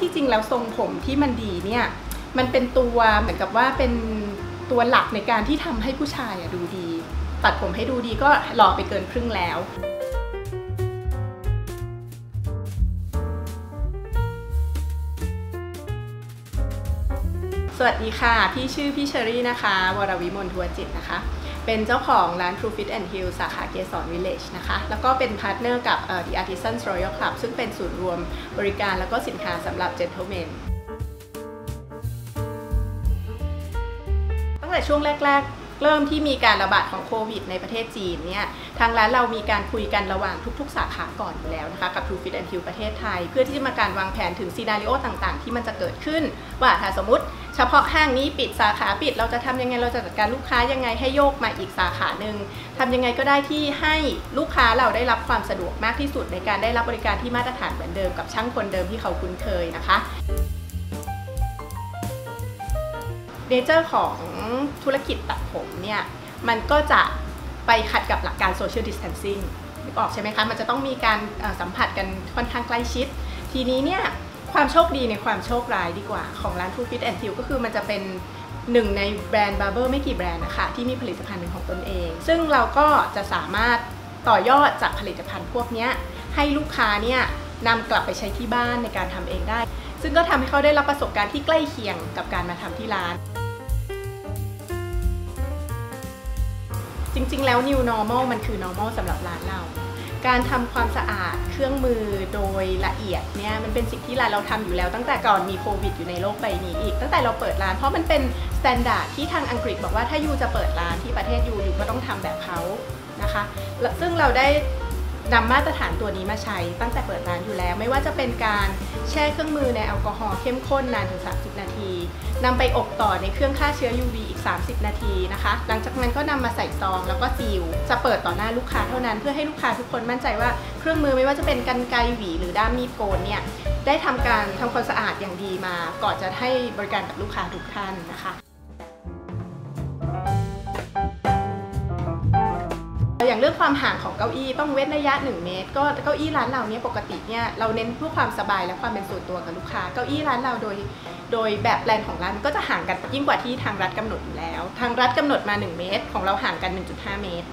ที่จริงแล้วทรงผมที่มันดีเนี่ยมันเป็นตัวเหมือนกับว่าเป็นตัวหลักในการที่ทำให้ผู้ชายดูดี ตัดผมให้ดูดีก็หล่อไปเกินครึ่งแล้วสวัสดีค่ะ พี่ชื่อพี่เชอรี่นะคะ วรวิมลทัวจิตนะคะ เป็นเจ้าของร้าน Truefitt & Hill สาขา Gaysorn Village นะคะ แล้วก็เป็น partner กับ The Artisans Royal Club ซึ่งเป็นศูนย์รวมบริการแล้วก็สินค้าสำหรับ Gentlemen ตั้งแต่ช่วงแรก ๆ เริ่มที่มีการระบาดของโควิดในประเทศจีนเนี่ยทางร้านเรามีการคุยกันระหว่างทุก ๆ สาขาก่อนอยู่แล้วนะคะกับ True Fit and Heal ประเทศไทย เพื่อที่จะมาการวางแผนถึงซีนารีโอต่างๆ ที่มันจะเกิดขึ้น ว่าถ้าสมมติเฉพาะห้างนี้ปิดสาขาปิด เราจะทำยังไงเราจะจัดการลูกค้ายังไงให้โยกมาอีกสาขาหนึ่งทำยังไงก็ได้ที่ให้ลูกค้าเราได้รับความสะดวกมากที่สุดในการได้รับบริการที่มาตรฐานเหมือนเดิมกับช่างคนเดิมที่เขาคุ้นเคยนะคะเนเจอร์ของ ธุรกิจตัดผมเนี่ยมันก็จะไปขัดกับหลักการ social distancing นึกออกใช่ไหมคะ มันจะต้องมีการสัมผัสกันค่อนข้างใกล้ชิด ทีนี้เนี่ยความโชคดีในความโชคร้ายดีกว่าของร้าน True Fit and Heal ก็คือมันจะเป็นหนึ่งในแบรนด์บาร์เบอร์ไม่กี่แบรนด์นะคะที่มีผลิตภัณฑ์เป็นของตนเอง ซึ่งเราก็จะสามารถต่อยอดจากผลิตภัณฑ์พวกนี้ให้ลูกค้าเนี่ยนำกลับไปใช้ที่บ้านในการทำเองได้ ซึ่งก็ทำให้เขาได้รับประสบการณ์ที่ใกล้เคียงกับการมาทำที่ร้าน ริง ๆ แล้ว new normal มันคือ normal สำหรับร้านเรา การทำความสะอาดเครื่องมือโดยละเอียดเนี่ยมันเป็นสิ่งที่ร้านเราทำอยู่แล้วตั้งแต่ก่อนมีโควิดอยู่ในโลกใบนี้อีก ตั้งแต่เราเปิดร้านเพราะมันเป็นstandard ที่ทางอังกฤษบอกว่าถ้า you จะเปิดร้านที่ประเทศ you you ก็ต้องทำแบบเขานะคะ ซึ่งเราได้ นำมาตรฐานตัวนี้มาใช้ตั้งแต่เปิดร้านอยู่แล้ว ไม่ว่าจะเป็นการแช่เครื่องมือในแอลกอฮอล์เข้มข้นนานถึง 30 นาทีนำไปอบต่อในเครื่องฆ่าเชื้อ UV อีก 30 นาทีนะคะ หลังจากนั้นก็นำมาใส่ซองแล้วก็ seal จะเปิดต่อหน้าลูกค้าเท่านั้นเพื่อให้ลูกค้าทุกคนมั่นใจว่าเครื่องมือไม่ว่าจะเป็นกรรไกรหวีหรือด้ามมีดโกนเนี่ยได้ทำการทำความสะอาดอย่างดีมาก่อนจะให้บริการกับลูกค้าทุกท่านนะคะ เรื่องความห่างของเก้าอี้ต้องเว้นระยะ 1 เมตร ก็เก้าอี้ร้านเราเนี่ยปกติเนี่ยเราเน้นเพื่อความสบายและความเป็นส่วนตัวกับลูกค้า เก้าอี้ร้านเราโดย โดยแบบแปลนของร้านก็จะห่างกันยิ่งกว่าที่ทางรัฐกำหนดอยู่แล้ว ทางรัฐกำหนดมา 1 เมตร ของเราห่างกัน 1.5 เมตร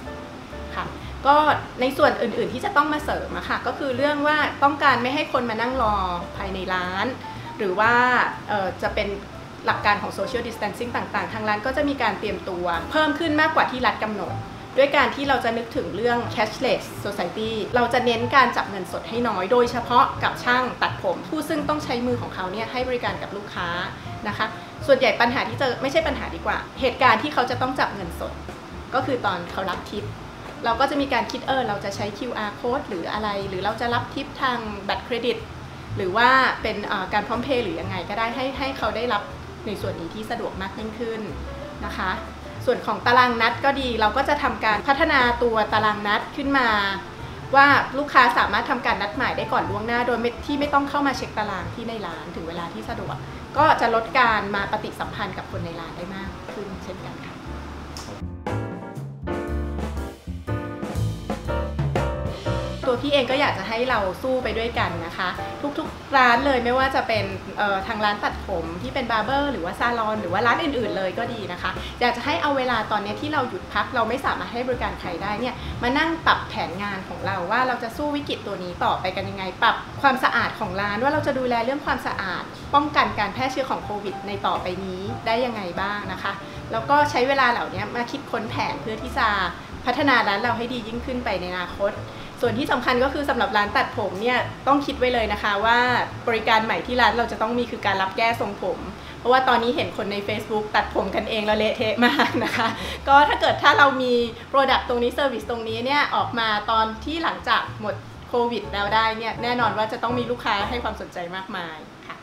ค่ะก็ในส่วนอื่นๆที่จะต้องมาเสริมอะค่ะก็คือเรื่องว่าต้องการไม่ให้คนมานั่งรอภายในร้าน หรือว่าจะเป็นหลักการของ social distancing ต่างๆ ทางร้านก็จะมีการเตรียมตัวเพิ่มขึ้นมากกว่าที่รัฐกำหนด ด้วยการที่เราจะนึกถึงเรื่อง cashless society เราจะเน้นการจับเงินสดให้น้อย โดยเฉพาะกับช่างตัดผม ผู้ซึ่งต้องใช้มือของเขาเนี่ยให้บริการกับลูกค้านะคะ ส่วนใหญ่ปัญหาที่เจอไม่ใช่ปัญหาดีกว่า เหตุการณ์ที่เขาจะต้องจับเงินสด ก็คือตอนเขารับทิปเราก็จะมีการคิดเออเราจะใช้ QR code หรืออะไร หรือเราจะรับทิปทางบัตรเครดิต หรือว่าเป็นการพร้อมเพย์หรือยังไงก็ได้ให้ให้เขาได้รับในส่วนนี้ที่สะดวกมากยิ่งขึ้นนะคะ ส่วนของตารางนัดก็ดี เราก็จะทำการพัฒนาตัวตารางนัดขึ้นมา ว่าลูกค้าสามารถทำการนัดหมายได้ก่อนล่วงหน้า โดยที่ไม่ต้องเข้ามาเช็คตารางที่ในร้านถึงเวลาที่สะดวก ก็จะลดการมาปฏิสัมพันธ์กับคนในร้านได้มากขึ้นเช่นกันค่ะ ตัวพี่เองก็อยากจะให้เราสู้ไปด้วยกันนะคะ ทุกๆร้านเลยไม่ว่าจะเป็นทางร้านตัดผมที่เป็นบาร์เบอร์หรือว่าซาลอน หรือว่าร้านอื่น ๆ เลยก็ดีนะคะ อยากจะให้เอาเวลาตอนนี้ที่เราหยุดพักเราไม่สามารถให้บริการใครได้เนี่ยมานั่งปรับแผนงานของเราว่าเราจะสู้วิกฤตตัวนี้ต่อไปกันยังไง ปรับความสะอาดของร้านว่าเราจะดูแลเรื่องความสะอาด ป้องกันการแพร่เชื้อของโควิด ในต่อไปนี้ได้ยังไงบ้างนะคะ แล้วก็ใช้เวลาเหล่านี้มาคิดค้นแผนเพื่อที่จะพัฒนาร้านเราให้ดียิ่งขึ้นไปในอนาคต ส่วนที่สำคัญก็คือสำหรับร้านตัดผมเนี่ยต้องคิดไว้เลยนะคะว่าบริการใหม่ที่ร้านเราจะต้องมีคือการรับแก้ทรงผม เพราะว่าตอนนี้เห็นคนใน Facebook ตัดผมกันเองแล้วเละเทะมากนะคะ ก็ถ้าเกิดถ้าเรามี product ตรงนี้ service ตรงนี้เนี่ยออกมาตอนที่หลังจากหมดโควิดแล้วได้เนี่ยแน่นอนว่าจะต้องมีลูกค้าให้ความสนใจมากมายค่ะ